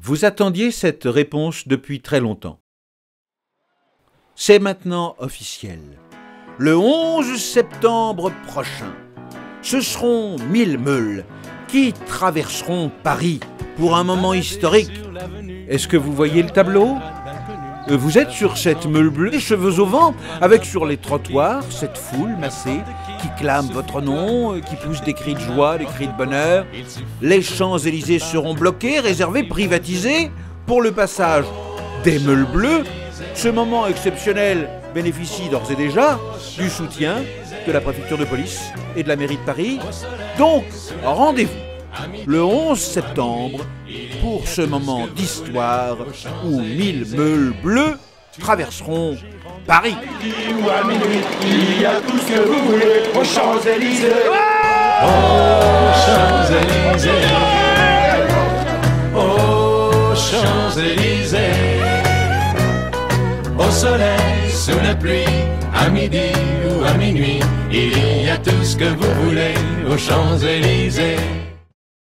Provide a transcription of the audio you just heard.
Vous attendiez cette réponse depuis très longtemps. C'est maintenant officiel. Le 11 septembre prochain, ce seront mille meules qui traverseront Paris pour un moment historique. Est-ce que vous voyez le tableau? Vous êtes sur cette meule bleue, cheveux au vent, avec sur les trottoirs cette foule massée qui clame votre nom, euh, qui pousse des cris de joie, des cris de bonheur. Les Champs-Élysées seront bloqués, réservés, privatisés pour le passage des meules bleues. Ce moment exceptionnel bénéficie d'ores et déjà du soutien de la préfecture de police et de la mairie de Paris. Donc, rendez-vous le 11 septembre pour ce moment d'histoire où mille meules bleues traverseront Paris. Il y a tout ce que vous voulez aux Champs-Élysées. Aux Champs-Élysées. Aux Champs-Élysées. Au soleil, sous la pluie, à midi ou à minuit, il y a tout ce que vous voulez aux Champs-Élysées.